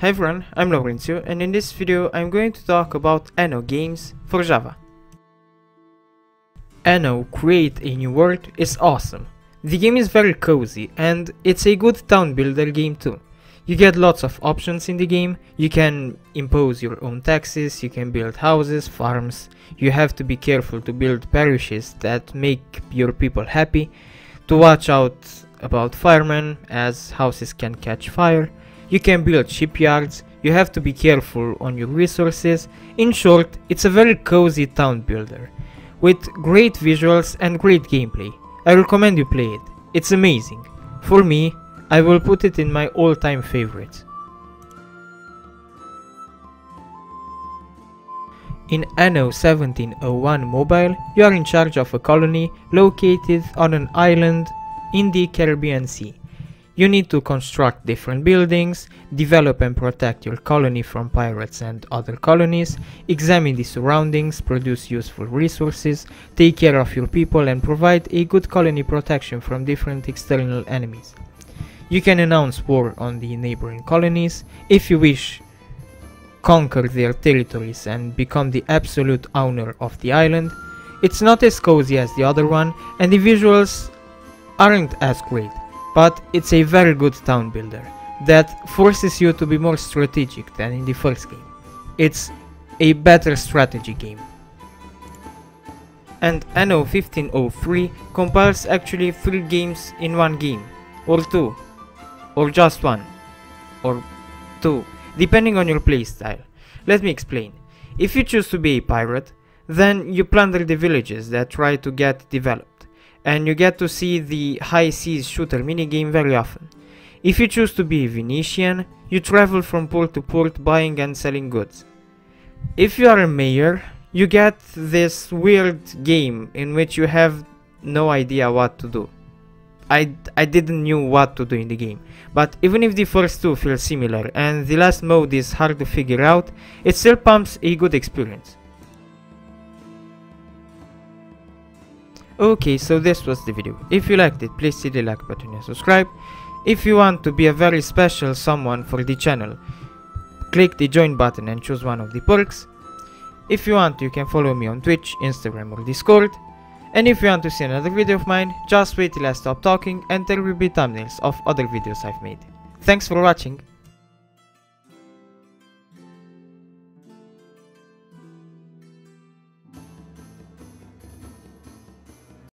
Hi everyone, I'm Laurentiu and in this video I'm going to talk about Anno games for Java. Anno Create a New World is awesome. The game is very cozy and it's a good town builder game too. You get lots of options in the game, you can impose your own taxes, you can build houses, farms, you have to be careful to build parishes that make your people happy, to watch out about firemen as houses can catch fire, you can build shipyards, you have to be careful on your resources, in short, it's a very cozy town builder, with great visuals and great gameplay. I recommend you play it, it's amazing. For me, I will put it in my all-time favorites. In Anno 1701 Mobile, you are in charge of a colony located on an island in the Caribbean Sea. You need to construct different buildings, develop and protect your colony from pirates and other colonies, examine the surroundings, produce useful resources, take care of your people and provide a good colony protection from different external enemies. You can announce war on the neighboring colonies, if you wish conquer their territories and become the absolute owner of the island. It's not as cozy as the other one and the visuals aren't as great but it's a very good town builder that forces you to be more strategic than in the first game. It's a better strategy game. And Anno 1503 compiles actually 3 games in one game, or 2, or just 1, or 2, depending on your playstyle. Let me explain. If you choose to be a pirate, then you plunder the villages that try to get developed and you get to see the high seas shooter minigame very often. If you choose to be Venetian, you travel from port to port buying and selling goods. If you are a mayor, you get this weird game in which you have no idea what to do. I, I didn't knew what to do in the game, but even if the first two feel similar and the last mode is hard to figure out, it still pumps a good experience. Okay, so this was the video. If you liked it, please hit the like button and subscribe. If you want to be a very special someone for the channel, click the join button and choose one of the perks. If you want, you can follow me on Twitch, Instagram or Discord. And if you want to see another video of mine, just wait till I stop talking and there will be thumbnails of other videos I've made. Thanks for watching.